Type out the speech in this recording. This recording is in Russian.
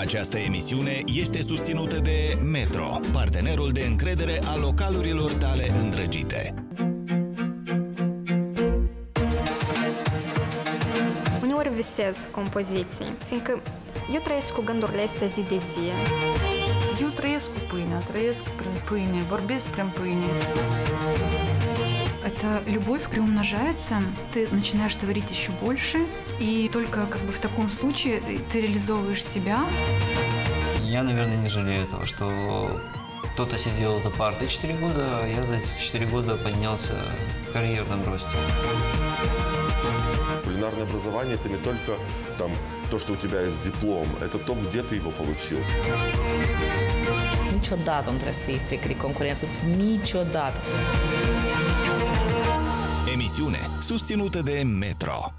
Această emisiune este susținută de Metro, partenerul de încredere al localurilor tale îndrăgite. Uneori visez compoziții, fiindcă eu trăiesc cu gândurile astea zi de zi. Eu trăiesc cu pâinea, trăiesc prin pâine, vorbesc prin pâine. Эта любовь приумножается, ты начинаешь творить еще больше, и только как бы в таком случае ты реализовываешь себя. Я, наверное, не жалею этого, что кто-то сидел за партой 4 года, а я за 4 года поднялся в карьерном росте. Кулинарное образование – это не только там, то, что у тебя есть диплом, это то, где ты его получил. Niciodată nu trebuie să fii frică de concurență. Niciodată. Emisiune susținută de Metro.